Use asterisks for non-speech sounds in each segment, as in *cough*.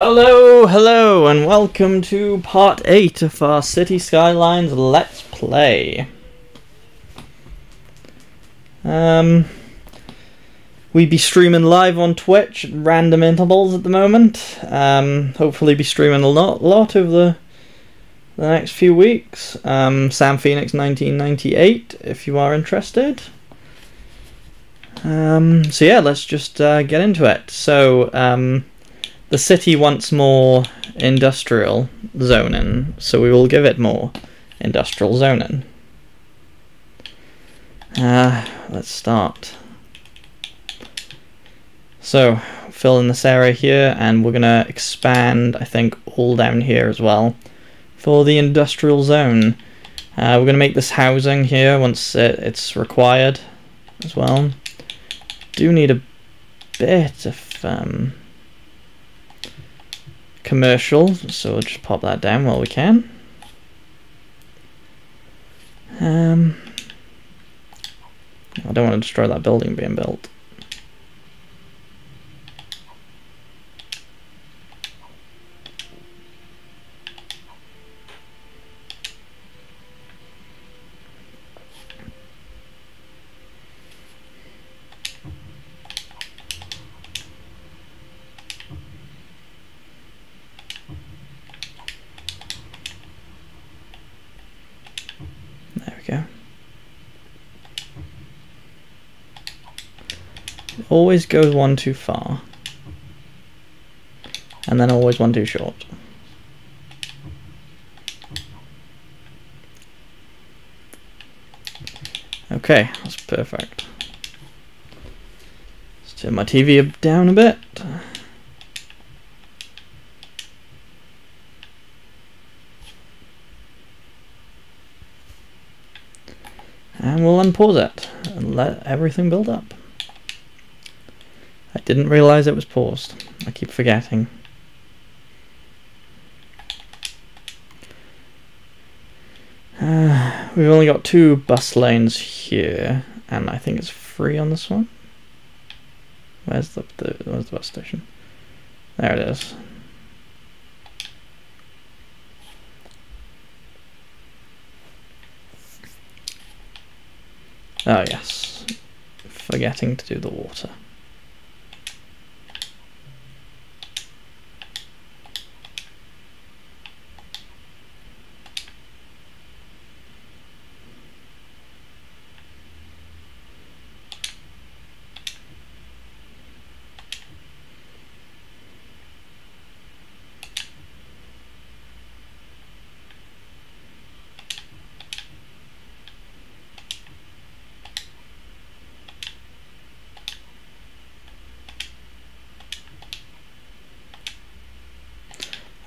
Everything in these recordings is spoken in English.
Hello, hello, and welcome to part 8 of our City Skylines Let's Play. Um, we be streaming live on Twitch at random intervals at the moment. Um, hopefully be streaming a lot, lot over the, the next few weeks. Um, Sam Phoenix 1998, if you are interested. Um, so yeah, let's just uh, get into it. So, um, the city wants more industrial zoning, so we will give it more industrial zoning. Uh, let's start. So, fill in this area here, and we're gonna expand, I think, all down here as well for the industrial zone. Uh, we're gonna make this housing here once it, it's required as well. Do need a bit of um, commercial, so we'll just pop that down while we can. Um, I don't want to destroy that building being built. There we go. It goes one too far. And then always one too short. Okay, that's perfect. Let's turn my TV down a bit. And we'll unpause it and let everything build up. Didn't realize it was paused. I keep forgetting. Uh, *sighs* we've only got two bus lanes here, and I think it's free on this one. Where's the, the where's the bus station? There it is. Oh yes, forgetting to do the water.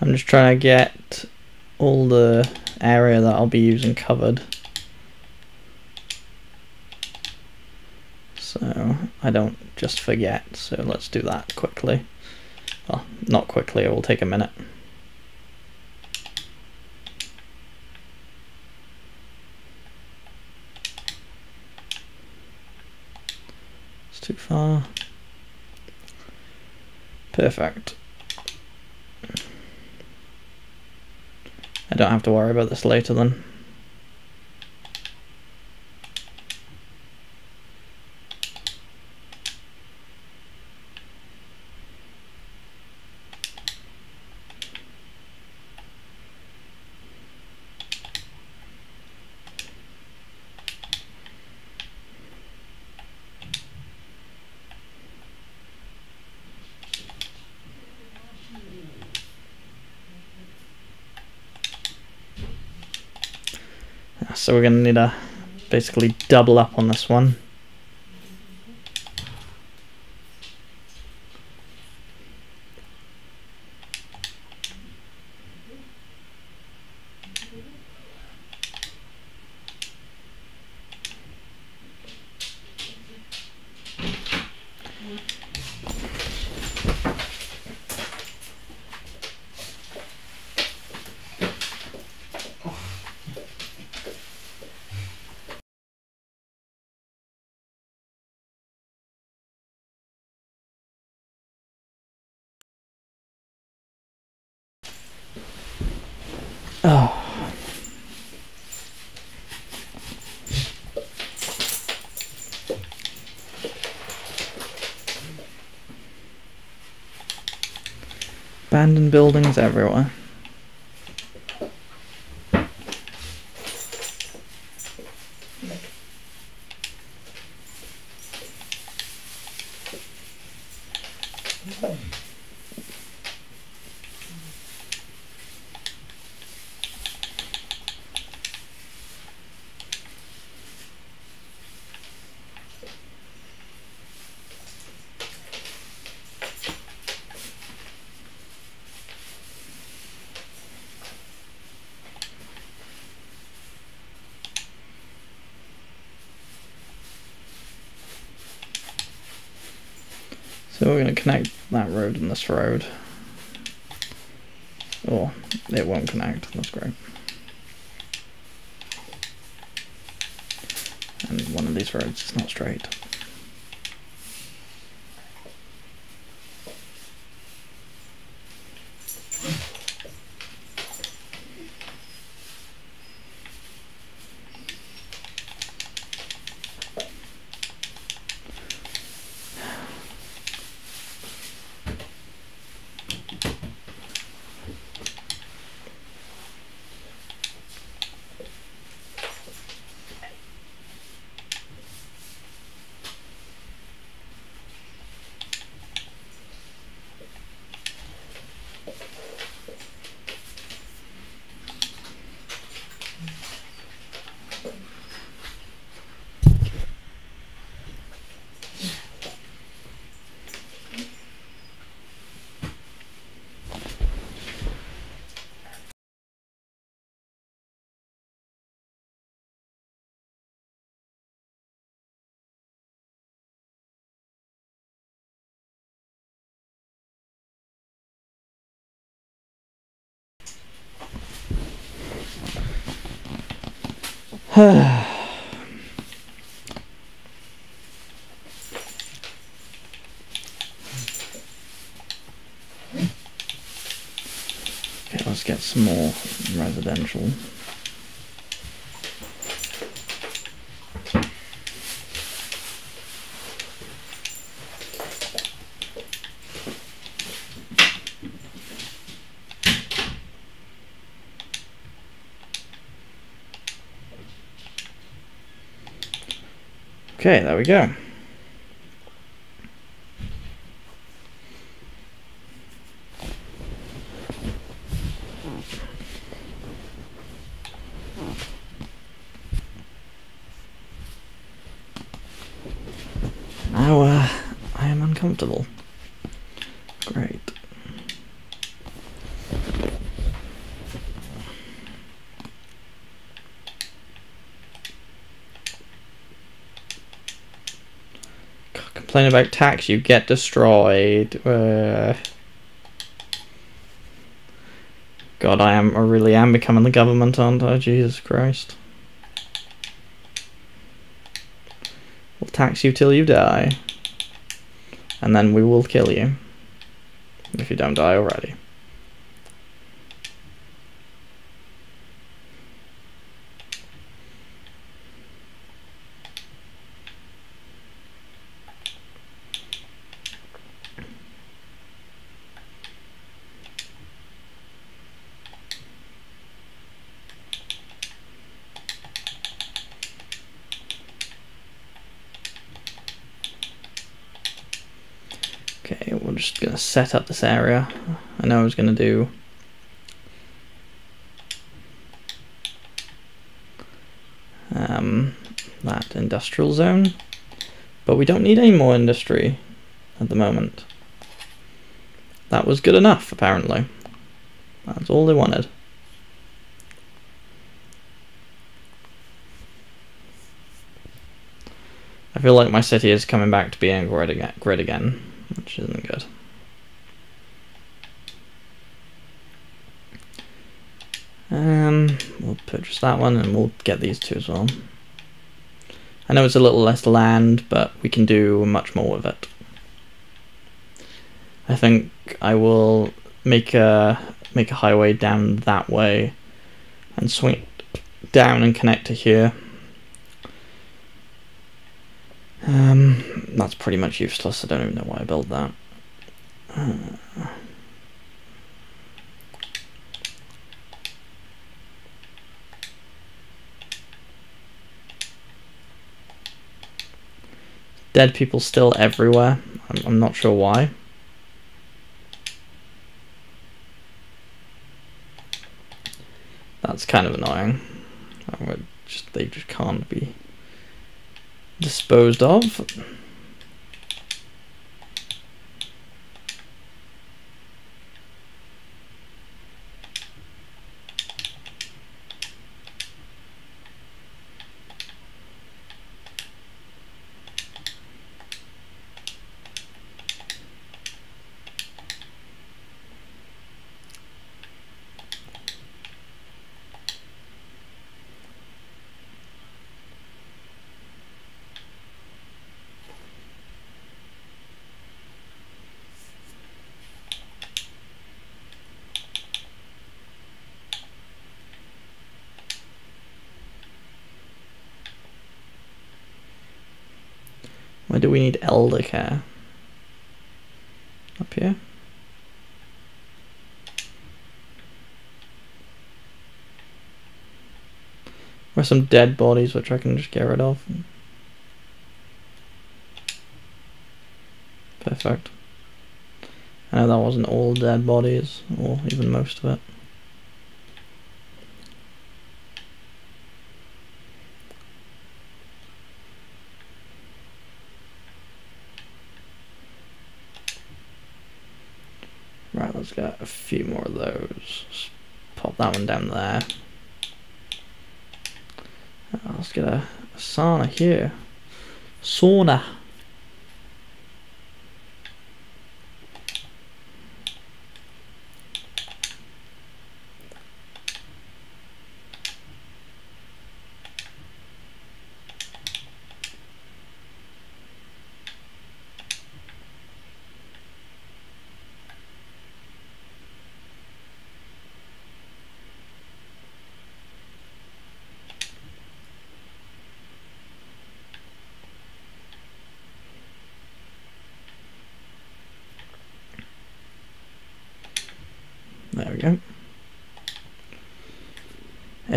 I'm just trying to get all the area that I'll be using covered. So I don't just forget, so let's do that quickly. Well, not quickly, it will take a minute. It's too far. Perfect. Don't have to worry about this later then. So we're going to need to basically double up on this one. Oh. Abandoned buildings everywhere. So we're going to connect that road and this road. Or it won't connect, that's great. And one of these roads is not straight. *sighs* okay, let's get some more residential. Okay, there we go. Now, uh, I am uncomfortable. Great. God, complain about tax, you get destroyed. Uh, God, I am, I really am becoming the government, aren't I? Jesus Christ. We'll tax you till you die. And then we will kill you. If you don't die already. Okay, we're just gonna set up this area. I know I was gonna do um, that industrial zone, but we don't need any more industry at the moment. That was good enough, apparently. That's all they wanted. I feel like my city is coming back to being grid again, grid again which isn't good. Um, we'll purchase that one and we'll get these two as well. I know it's a little less land, but we can do much more with it. I think I will make a make a highway down that way and swing down and connect to here. Um, that's pretty much useless. I don't even know why I built that. Uh, dead people still everywhere. I'm, I'm not sure why. That's kind of annoying. Just, they just can't be disposed of. Where do we need elder care? Up here? Or some dead bodies which I can just get rid of. Perfect. I know that wasn't all dead bodies, or even most of it. Let's get a few more of those. Just pop that one down there. Let's get a, a sauna here. Sauna. There we go.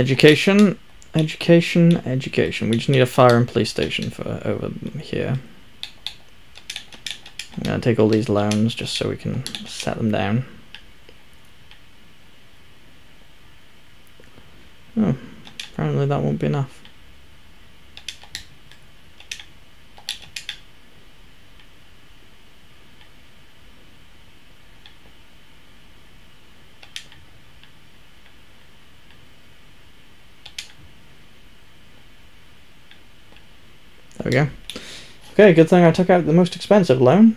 Education, education, education. We just need a fire and police station for over here. I'm to take all these loans just so we can set them down. Oh, apparently that won't be enough. There we go. Okay, good thing I took out the most expensive loan.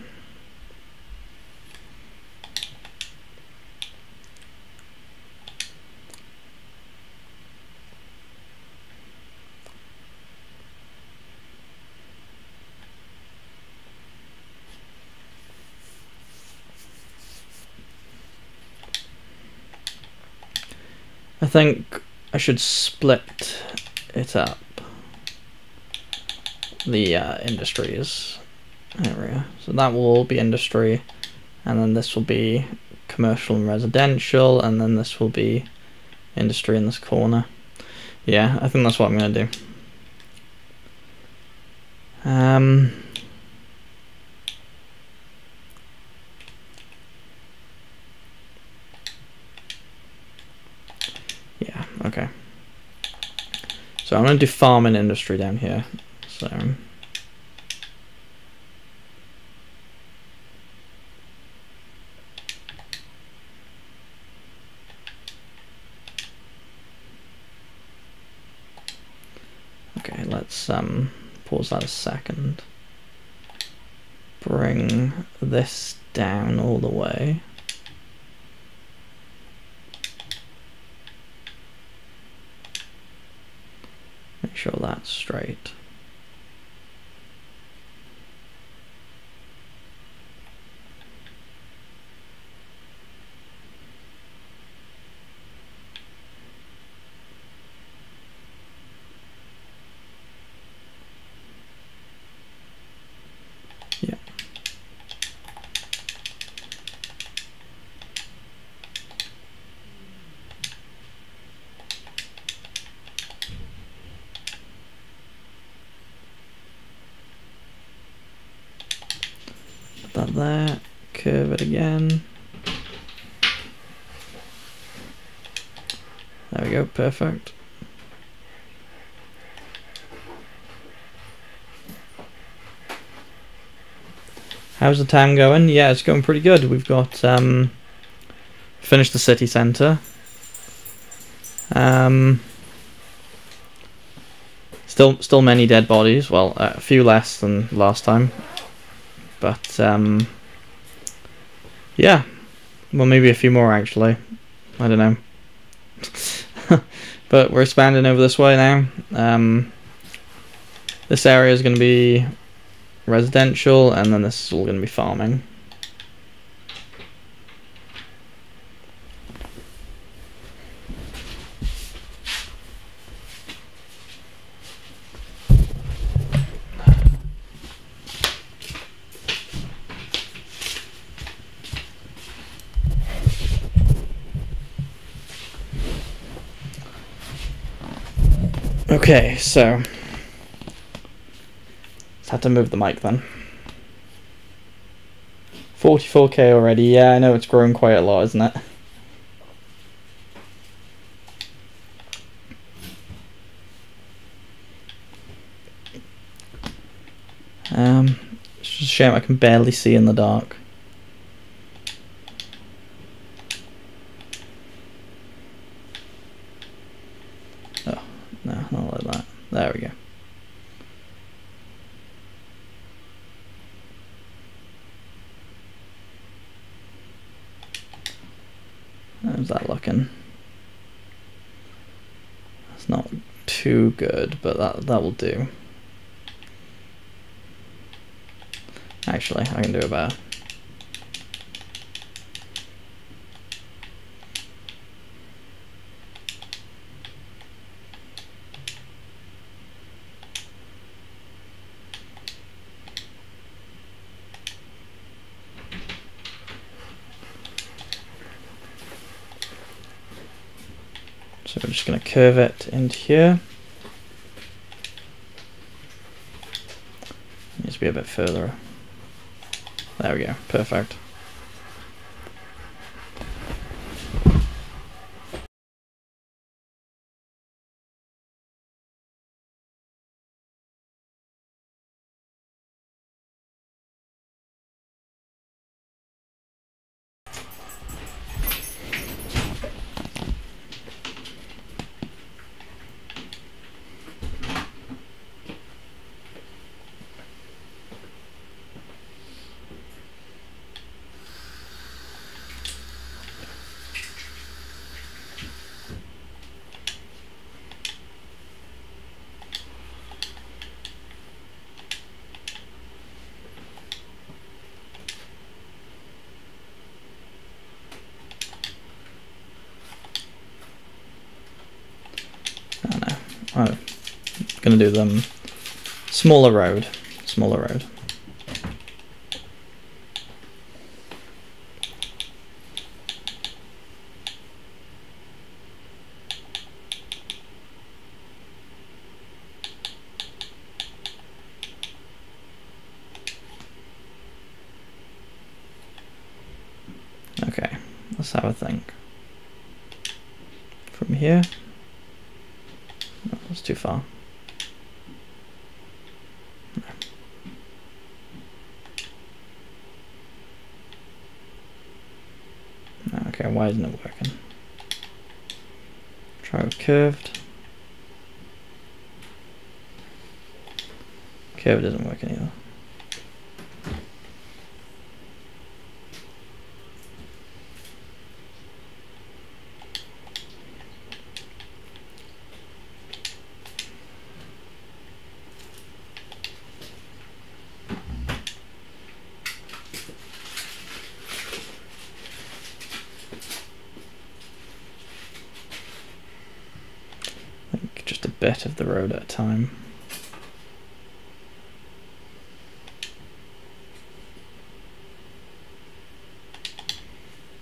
I think I should split it up the uh, industries area. So that will all be industry, and then this will be commercial and residential, and then this will be industry in this corner. Yeah, I think that's what I'm going to do. Um, yeah, okay. So I'm going to do farm and industry down here. So Okay, let's um pause that a second. Bring this down all the way. Make sure that's straight. There, curve it again. There we go, perfect. How's the time going? Yeah, it's going pretty good. We've got um, finished the city centre. Um, still, still many dead bodies. Well, a few less than last time, but um, yeah, well, maybe a few more actually. I don't know. *laughs* but we're expanding over this way now. Um, this area is going to be residential, and then this is all going to be farming. Okay, so just had to move the mic then. 44k already, yeah, I know it's grown quite a lot, isn't it? Um, it's just a shame I can barely see in the dark. Oh, no, not like that. There we go. How's that looking? It's not too but that that will do. Actually, I can do it better. So we're just going to curve it into here. To be a bit further. There we go, perfect. I'm gonna do them smaller road, smaller road. Okay, let's have a think. From here. That's too far. Okay, why isn't it working? Try with curved. Curved isn't working either. Bit of the road at a time.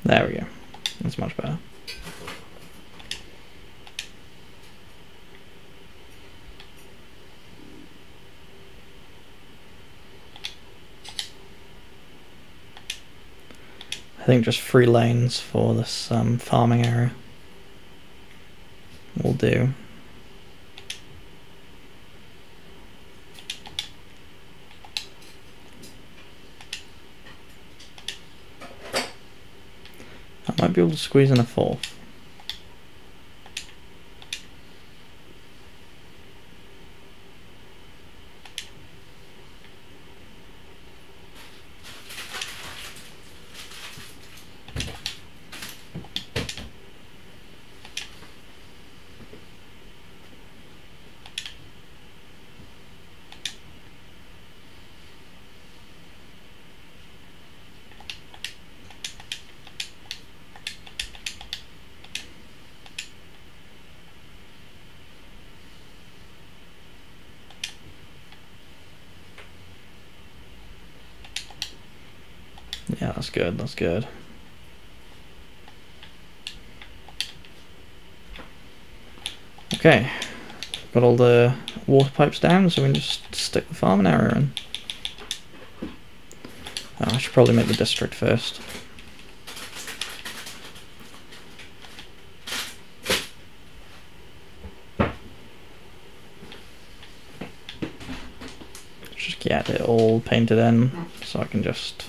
There we go. That's much better. I think just three lanes for this um, farming area will do. Be able to squeeze in a fourth. Yeah, that's good, that's good. Okay, got all the water pipes down, so we can just stick the farming area in. Oh, I should probably make the district first. Just get it all painted in, so I can just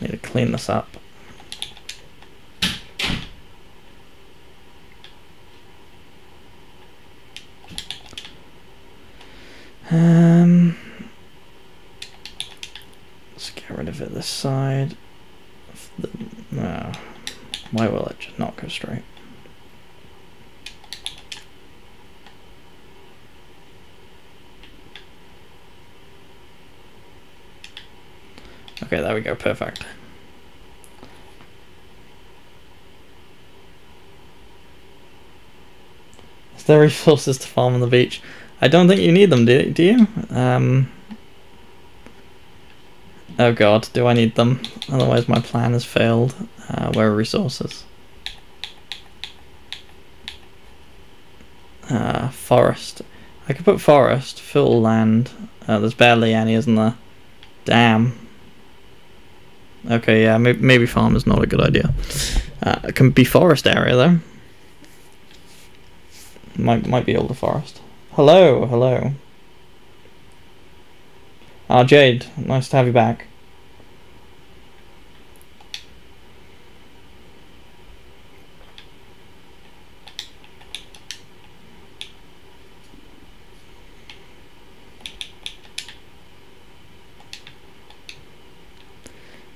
Need to clean up. Um, let's get rid of it this side. No, why will it just not go straight? Okay, there we go, perfect. Is there *laughs* resources to farm on the beach? I don't think you need them, do, do you? Um, oh god, do I need them? Otherwise my plan has failed. Uh, where are resources? Uh, forest. I could put forest, fill land. Uh, there's barely any, isn't there? Damn. Okay, yeah, maybe, maybe farm is not a good idea. Uh, it can be forest area though. Might might be older forest. Hello, hello. Ah, Jade, nice to have you back.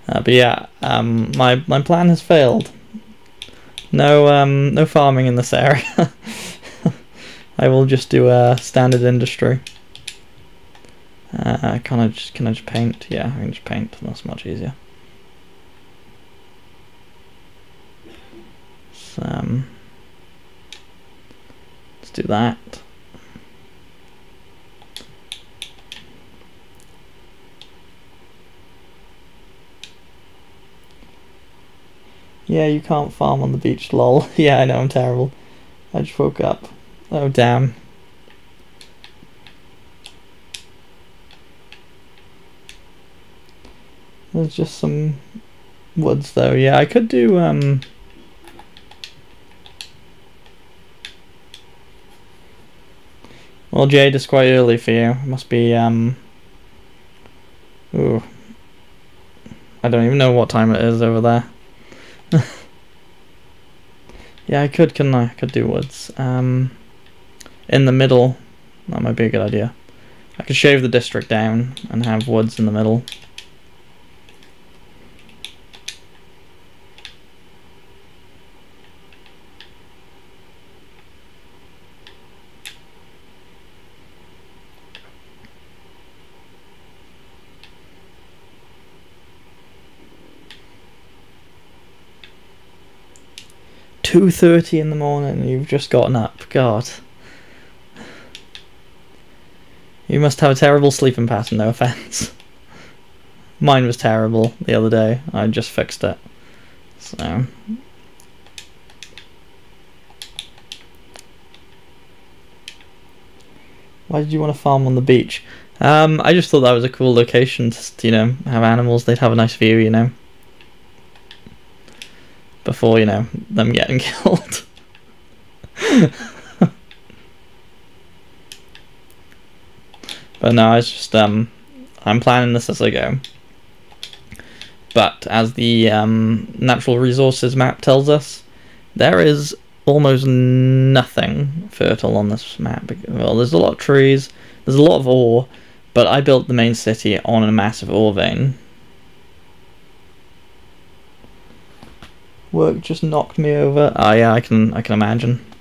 Uh, but yeah, um, my my plan has failed. No um, no farming in this area. *laughs* I will just do a standard industry. Uh, can I just can I just paint? Yeah, I can just paint. That's much easier. So, um, let's do that. Yeah, you can't farm on the beach, lol. *laughs* yeah, I know, I'm terrible. I just woke up. Oh, damn. There's just some woods, though. Yeah, I could do, um... Well, Jade is quite early for you. Must be, um... Ooh. I don't even know what time it is over there. *laughs* yeah, I could, couldn't I? I could do woods. Um, in the middle, that might be a good idea. I could shave the district down and have woods in the middle. two thirty in the morning you've just gotten up. God. You must have a terrible sleeping pattern, no offense. Mine was terrible the other day. I just fixed it. So. Why did you want to farm on the beach? Um, I just thought that was a cool location to, you know, have animals. They'd have a nice view, you know. Before, you know, them getting *laughs* killed. But no, it's just, um, I'm planning this as I go. But as the um, natural resources map tells us, there is almost nothing fertile on this map. Well, there's a lot of trees, there's a lot of ore, but I built the main city on a massive ore vein. Work just knocked me over. Oh yeah, I can I can imagine.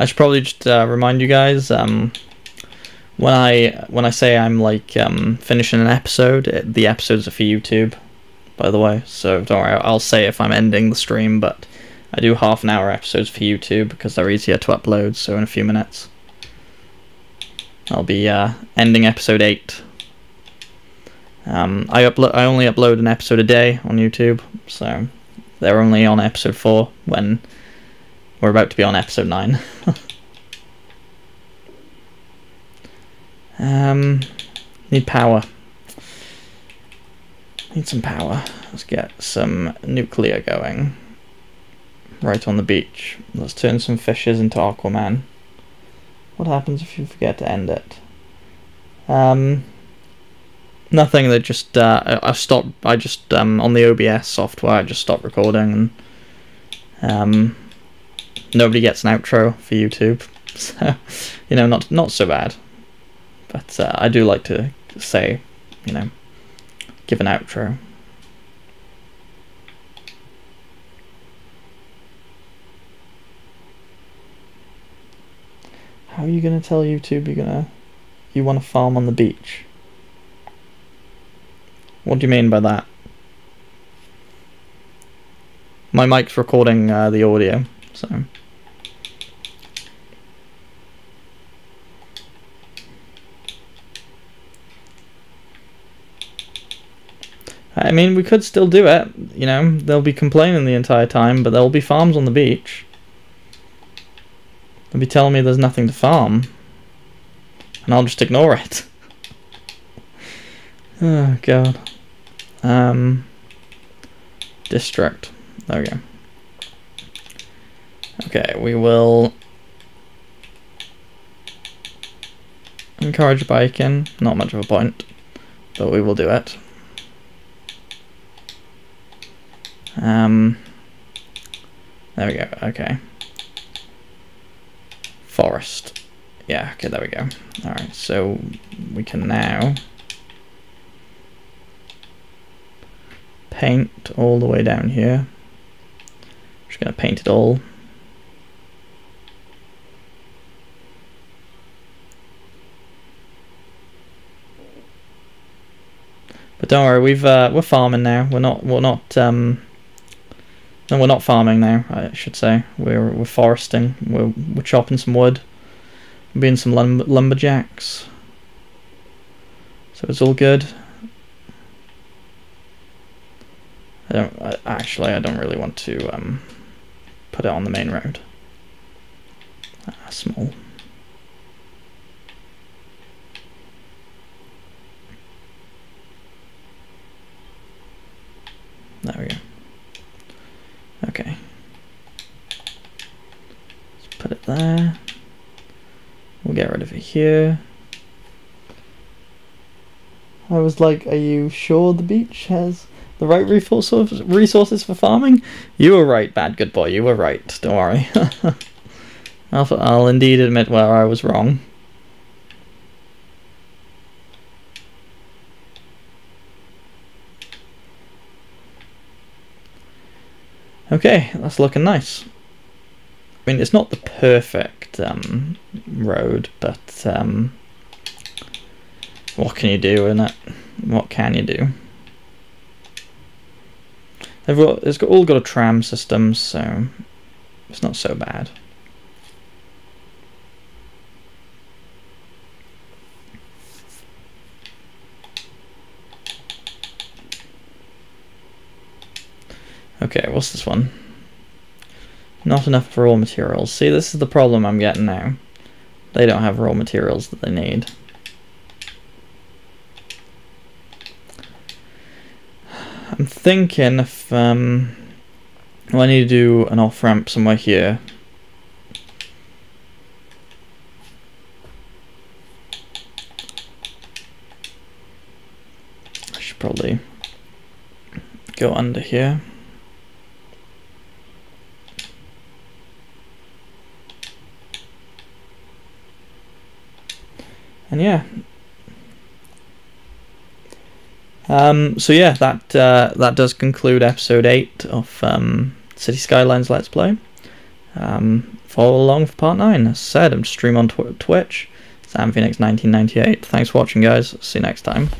I should probably just uh, remind you guys um, when I when I say I'm like um, finishing an episode, it, the episodes are for YouTube, by the way. So don't worry, I'll say if I'm ending the stream, but I do half an hour episodes for YouTube because they're easier to upload. So in a few minutes, I'll be uh, ending episode eight. Um, I upload I only upload an episode a day on YouTube, so they're only on episode four when we're about to be on episode 9. *laughs* um, need power. Need some power. Let's get some nuclear going. Right on the beach. Let's turn some fishes into Aquaman. What happens if you forget to end it? Um, nothing. That just uh, I stopped. I just um on the OBS software. I just stopped recording and um nobody gets an outro for YouTube, *laughs* so you know, not not so bad. But uh, I do like to say, you know, give an outro. How are you gonna tell YouTube you're gonna you want to farm on the beach? What do you mean by that? My mic's recording uh, the audio, so. I mean, we could still do it. You know, they'll be complaining the entire time, but there'll be farms on the beach. They'll be telling me there's nothing to farm. And I'll just ignore it. *laughs* oh, God. Um, district. There we go. Okay, we will encourage biking. Not much of a point, but we will do it. Um, there we go. Okay. Forest. Yeah, okay, there we go. Alright, so we can now paint all the way down here. Just going to paint it all. But don't worry, we've uh, we're farming now. We're not we're not um, no, we're not farming now, I should say. We're, we're foresting. We're, we're chopping some wood. We're being some lum lumberjacks. So it's all good. I don't, I, actually, I don't really want to um, put it on the main road. Ah, small. There we go. Okay. Let's put it there. We'll get rid of it here. I was like, are you sure the beach has the right resources for farming? You were right, bad good boy, you were right, don't worry. *laughs* I'll, I'll indeed admit where I was wrong. Okay, that's looking nice. I mean, it's not the perfect um, road, but um, what can you do in it? What can you do? They've got, it's got, all got a tram system, so it's not so bad. Okay, what's this one? Not enough raw materials. See, this is the problem I'm getting now. They don't have raw materials that they need. I'm thinking if um, well, I need to do an off-ramp somewhere here. I should probably go under here. And yeah. Um, so yeah, that uh, that does conclude episode eight of um, City Skylines Let's Play. Um, follow along for part nine. As I said, I'm streaming on tw Twitch. Sam Phoenix 1998. Thanks for watching, guys. See you next time.